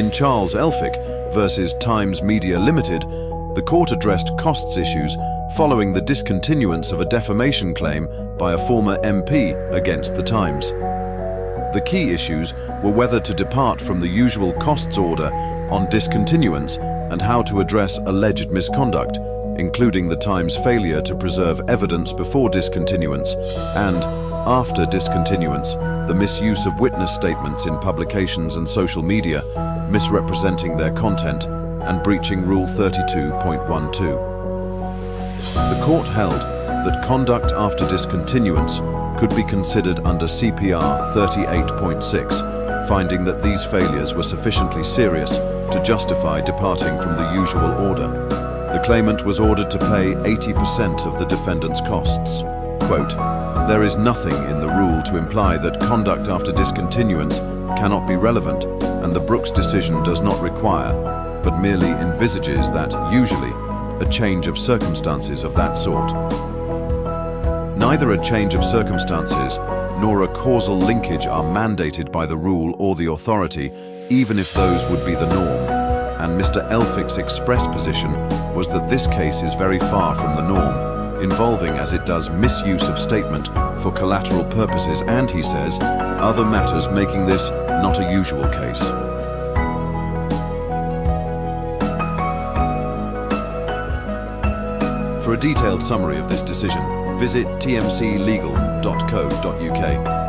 In Charles Elphicke versus Times Media Limited, the court addressed costs issues following the discontinuance of a defamation claim by a former MP against the Times. The key issues were whether to depart from the usual costs order on discontinuance and how to address alleged misconduct, including the Times' failure to preserve evidence before discontinuance and, after discontinuance, the misuse of witness statements in publications and social media, misrepresenting their content and breaching Rule 32.12. The court held that conduct after discontinuance could be considered under CPR 38.6, finding that these failures were sufficiently serious to justify departing from the usual order. The claimant was ordered to pay 80% of the defendant's costs. Quote, there is nothing in the rule to imply that conduct after discontinuance cannot be relevant, and the Brookes decision does not require, but merely envisages that, usually, a change of circumstances of that sort. Neither a change of circumstances nor a causal linkage are mandated by the rule or the authority, even if those would be the norm. And Mr. Elphicke's express position was that this case is very far from the norm, involving as it does misuse of statement for collateral purposes and, he says, other matters making this not a usual case. For a detailed summary of this decision, visit tmclegal.co.uk.